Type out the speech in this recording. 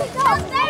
아,